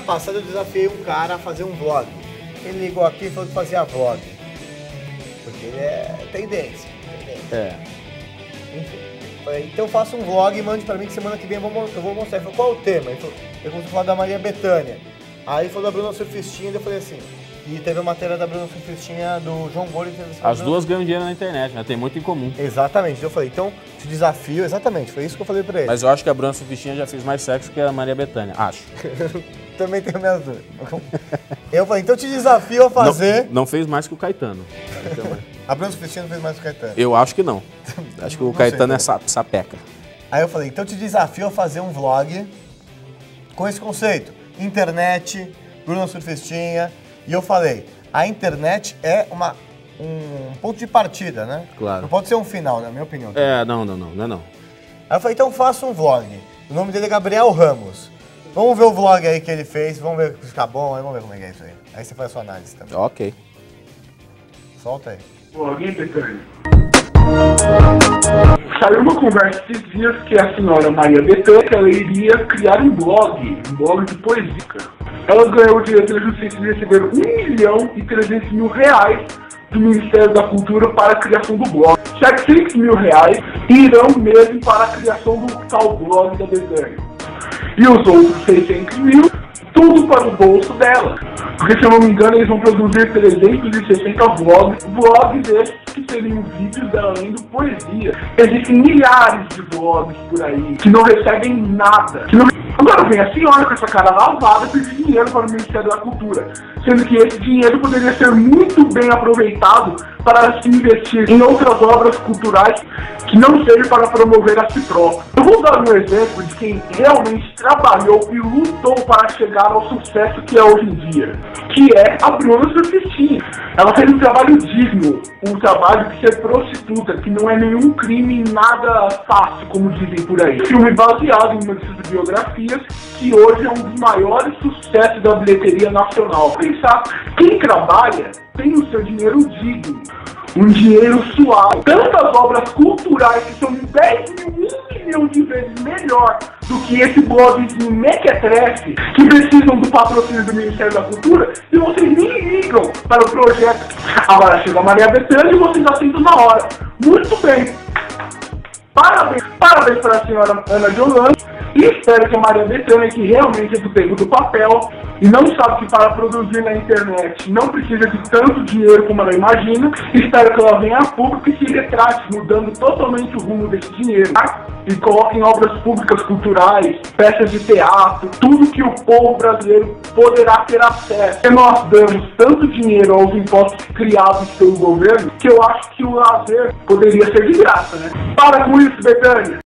semana passada eu desafiei um cara a fazer um vlog. Ele ligou aqui e falou que fazia vlog. Porque ele é tendência. tendência. É. Enfim. Falei, então faça um vlog e mande pra mim que semana que vem eu vou, eu vou mostrar. Ele falou, qual é o tema? Ele falou, eu vou falar da Maria Bethânia. Aí falou da Bruna Surfistinha, eu falei assim. E teve a matéria da Bruna Surfistinha do João essa As duas ganham dinheiro na internet, né? Tem muito em comum. Exatamente. Eu falei, então, te desafio, exatamente, foi isso que eu falei pra ele. Mas eu acho que a Bruna Sufistinha já fez mais sexo que a Maria Bethânia. Acho. Também tenho minhas dúvidas. eu falei, então te desafio a fazer. Não, não fez mais que o Caetano. A Bruna Sufistinha não fez mais que o Caetano. Eu acho que não. Acho que o Não Caetano sei, é sa- sapeca. Aí eu falei, então te desafio a fazer um vlog com esse conceito. Internet, Bruna Surfistinha. E eu falei, a internet é uma, um ponto de partida, né? Claro. Não pode ser um final, na minha opinião. É, não, não, não, não é não. Aí eu falei, então faça um vlog. O nome dele é Gabriel Ramos. Vamos ver o vlog aí que ele fez, vamos ver se fica bom, aí vamos ver como é que é isso aí. Aí você faz a sua análise também. Ok. Solta aí. Alguém Betânia? Saiu uma conversa esses dias que a senhora Maria Bethânia ela iria criar um blog, um blog de poesia. Ela ganhou o direito da justiça de receber 1 milhão e 300 mil reais do Ministério da Cultura para a criação do blog. 700 mil reais irão mesmo para a criação do tal blog da Bethânia. E os outros 600 mil, tudo para o bolso dela. Porque, se eu não me engano, eles vão produzir 360 vlogs. Vlogs esses que seriam vídeos dela lendo poesia. Existem milhares de vlogs por aí que não recebem nada. Que não... Agora vem a senhora com essa cara lavada pedir dinheiro para o Ministério da Cultura. Sendo que esse dinheiro poderia ser muito bem aproveitado para se investir em outras obras culturais que não servem para promover a si próprio. Eu vou dar um exemplo de quem realmente trabalhou e lutou para chegar ao sucesso que é hoje em dia, que é a Bruna Surfistinha. Ela fez um trabalho digno, um trabalho de ser prostituta, que não é nenhum crime nada fácil, como dizem por aí. Filme baseado em uma de suas biografias, que hoje é um dos maiores sucessos da bilheteria nacional. Pensar, quem trabalha tem o seu dinheiro digno um dinheiro suave. Tantas obras culturais que são 10 mil, 1 milhão de vezes melhor do que esse blogzinho mequetrefe que precisam do patrocínio do Ministério da Cultura e vocês nem ligam para o projeto. Agora chega a Maria Bethânia e vocês aceitam na hora. Muito bem. Parabéns, parabéns para a senhora Ana de e espero que a Maria Bethânia, que realmente é do tempo do papel e não sabe que para produzir na internet não precisa de tanto dinheiro como ela imagina, espero que ela venha a público e se retrate, mudando totalmente o rumo desse dinheiro tá? E coloque em obras públicas culturais, peças de teatro, tudo que o povo brasileiro poderá ter acesso. Porque nós damos tanto dinheiro aos impostos criados pelo governo que eu acho que o lazer poderia ser de graça, né? Para com isso, Betânia!